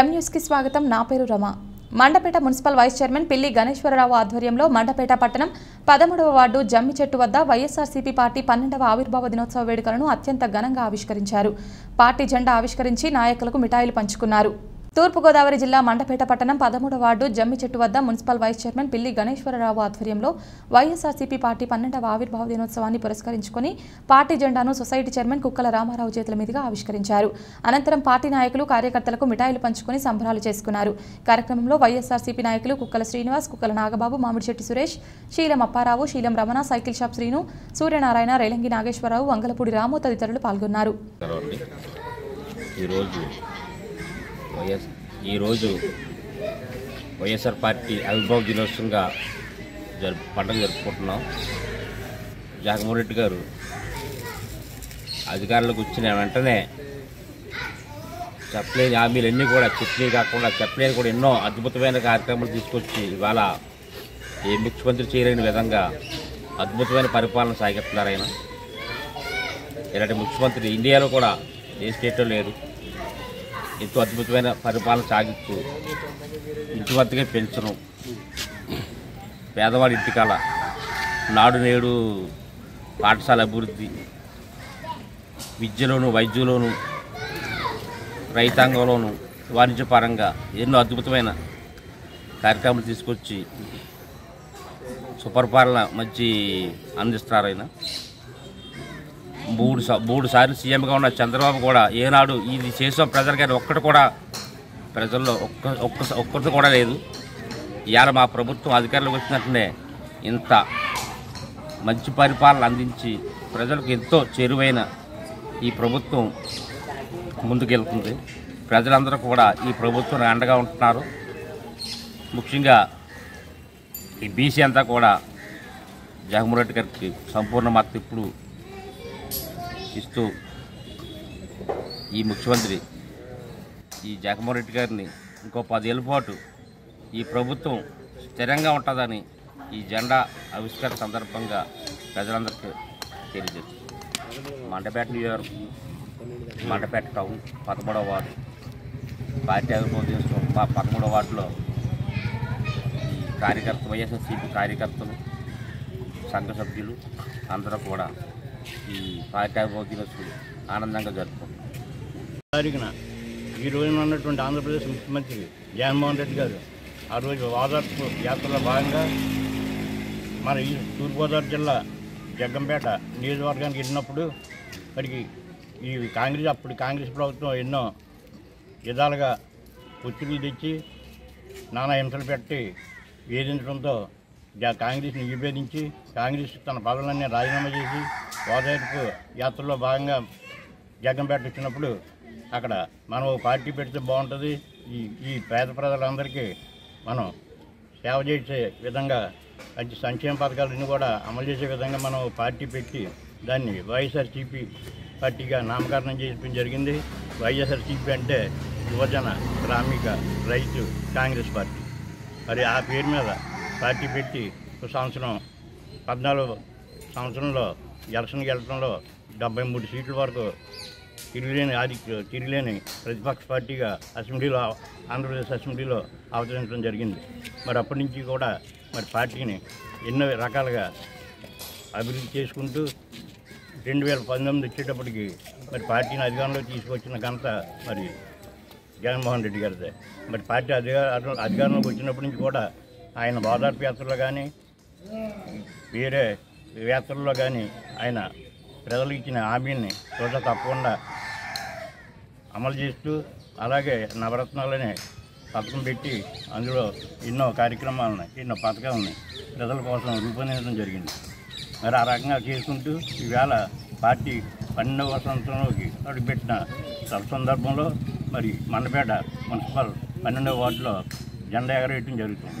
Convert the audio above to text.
ఎం న్యూస్కి స్వాగతం. నా పేరు Rama. Mandapeta municipal vice chairman Pilli Ganeswararao ఆధ్వర్యంలో మండపేట పట్టణం పదమూడవ వార్డు జమ్మి చెట్టు వద్ద వైఎస్ఆర్సీపీ పార్టీ పన్నెండవ ఆవిర్భావ దినోత్సవ వేడుకలను అత్యంత ఘనంగా ఆవిష్కరించారు. పార్టీ జెండా ఆవిష్కరించి నాయకులకు మిఠాయిలు పంచుకున్నారు. తూర్పుగోదావరి జిల్లా మండపేట పట్టణం పదమూడు వార్డు జమ్మి చెట్టు వద్ద municipal vice chairman Pilli Ganeswararao ఆధ్వర్యంలో వైఎస్ఆర్సీపీ పార్టీ పన్నెండవ ఆవిర్భావ దినోత్సవాన్ని పురస్కరించుకొని పార్టీ జెండాను సొసైటీ చైర్మన్ కుక్కల రామారావు చేతుల మీదుగా ఆవిష్కరించారు. అనంతరం పార్టీ నాయకులు కార్యకర్తలకు మిఠాయిలు పంచుకొని సంబరాలు చేసుకున్నారు. కార్యక్రమంలో వైఎస్ఆర్సీపీ నాయకులు కుక్కల శ్రీనివాస్ కుక్కల నాగబాబు మామిడిచెట్టి సురేష్ శీలం అప్పారావు శీలం రమణ సైకిల్ షాప్ శ్రీను సూర్యనారాయణ రేలంగి నాగేశ్వరరావు వంగలపూడి రాము తదితరులు పాల్గొన్నారు. ఈరోజు వైఎస్ ఈరోజు వైఎస్ఆర్ పార్టీ ఆవిర్భావ దినోత్సవంగా జరుపు పండుగ జరుపుకుంటున్నాం. జగన్మోహన్ రెడ్డి గారు అధికారులకు వచ్చిన వెంటనే చెప్పలేని హామీలన్నీ కూడా చెప్పలే కాకుండా చెప్పలేని కూడా ఎన్నో అద్భుతమైన కార్యక్రమాలు తీసుకొచ్చి ఇవాళ ఏ ముఖ్యమంత్రి చేయలేని విధంగా అద్భుతమైన పరిపాలన సాగిస్తున్నారు ఆయన. ఇలాంటి ముఖ్యమంత్రి ఇండియాలో కూడా ఏ స్టేట్లో లేరు. ఎంతో అద్భుతమైన పరిపాలన సాగిస్తూ ఇంటి వద్దకే పెంచడం. పేదవాడి ఇంటికాల నాడు నేడు పాఠశాల అభివృద్ధి విద్యలోను వైద్యంలోను రైతాంగంలోను వాణిజ్యపరంగా ఎన్నో అద్భుతమైన కార్యక్రమాలు తీసుకొచ్చి సుపరిపాలన మంచి అందిస్తారు ఆయన. మూడు మూడు సార్లు సీఎంగా ఉన్న చంద్రబాబు కూడా ఏనాడు ఇది చేసాం ప్రజలు కానీ ఒక్కటి కూడా ప్రజల్లో ఒక్క ఒక్క ఒక్కటి కూడా లేదు. ఇవాళ మా ప్రభుత్వం అధికారులకు వచ్చినట్లనే ఇంత మంచి పరిపాలన అందించి ప్రజలకు ఎంతో చేరువైన ఈ ప్రభుత్వం ముందుకెళ్తుంది. ప్రజలందరూ కూడా ఈ ప్రభుత్వం అండగా ఉంటున్నారు. ముఖ్యంగా ఈ బీసీ అంతా కూడా జగన్మోహన్ రెడ్డి గారికి సంపూర్ణ మద్దతు ఇప్పుడు ఇస్తూ ఈ ముఖ్యమంత్రి ఈ జగన్మోహన్ రెడ్డి గారిని ఇంకో పదేళ్ళ పాటు ఈ ప్రభుత్వం స్థిరంగా ఉంటుందని ఈ జెండా ఆవిష్కరణ సందర్భంగా ప్రజలందరికీ తెలియజేస్తుంది మండపేట నియోజకవర్గం మండపేట టౌన్ పదమూడవ వార్డు పార్టీ ఆవిర్భావ మా పదమూడవ వార్డులో కార్యకర్త వైఎస్ఆర్సీపీ కార్యకర్తలు సంఘ సభ్యులు అందరూ కూడా ఈ పార్టీ దినోత్సవం ఆనందంగా జరుపుకుంటాం. తారీఖున ఈ రోజున ఉన్నటువంటి ఆంధ్రప్రదేశ్ ముఖ్యమంత్రి జగన్మోహన్ రెడ్డి గారు ఆ రోజు వాదార్పు యాత్రలో భాగంగా మన ఈ తూర్పుగోదావరి జిల్లా జగ్గంపేట నియోజకవర్గానికి వెళ్ళినప్పుడు అక్కడికి ఈ కాంగ్రెస్ అప్పుడు కాంగ్రెస్ ప్రభుత్వం ఎన్నో విధాలుగా ఒత్తిడిలు తెచ్చి నానా హింసలు పెట్టి వేధించడంతో కాంగ్రెస్ని విభేదించి కాంగ్రెస్ తన పదవులన్నీ రాజీనామా చేసి ఓదార్పు యాత్రలో భాగంగా జగ్గంపేట వచ్చినప్పుడు అక్కడ మనం ఓ పార్టీ పెడితే బాగుంటుంది. ఈ ఈ పేద ప్రజలందరికీ మనం సేవ చేసే విధంగా మంచి సంక్షేమ పథకాలన్నీ కూడా అమలు చేసే విధంగా మనం పార్టీ పెట్టి దాన్ని వైఎస్ఆర్సీపీ పార్టీగా నామకరణం చేయడం జరిగింది. వైఎస్ఆర్సీపీ అంటే యువజన శ్రామిక రైతు కాంగ్రెస్ పార్టీ. మరి ఆ పేరు మీద పార్టీ పెట్టి ఒక సంవత్సరం పద్నాలుగు సంవత్సరంలో ఎలక్షన్కి వెళ్ళడంలో డెబ్బై మూడు సీట్ల వరకు తిరిగిలేని ఆది తిరిగిలేని ప్రతిపక్ష పార్టీగా అసెంబ్లీలో ఆంధ్రప్రదేశ్ అసెంబ్లీలో అవతరించడం జరిగింది. మరి అప్పటి నుంచి కూడా మరి పార్టీని ఎన్నో రకాలుగా అభివృద్ధి చేసుకుంటూ రెండు వేల పంతొమ్మిది వచ్చేటప్పటికి మరి పార్టీని అధికారంలో తీసుకొచ్చిన ఘనత మరి జగన్మోహన్ రెడ్డి గారిదే. మరి పార్టీ అధికార అధికారంలోకి వచ్చినప్పటి నుంచి కూడా ఆయన ఓదార్పు యాత్రలో కానీ వేరే యాత్రల్లో కానీ ఆయన ప్రజలకు ఇచ్చిన హామీని చోట తప్పకుండా అమలు చేస్తూ అలాగే నవరత్నాలనే పథకం పెట్టి అందులో ఎన్నో కార్యక్రమాలను ఎన్నో పథకాలని ప్రజల కోసం రూపొందించడం జరిగింది. మరి ఆ రకంగా చేసుకుంటూ ఈవేళ పార్టీ పన్నెండవ సంవత్సరంలోకి అడుగుపెట్టిన సందర్భంలో మరి మండపేట మున్సిపల్ పన్నెండవ వార్డులో జెండా ఎగరేయటం జరుగుతుంది.